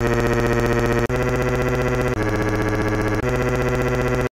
you.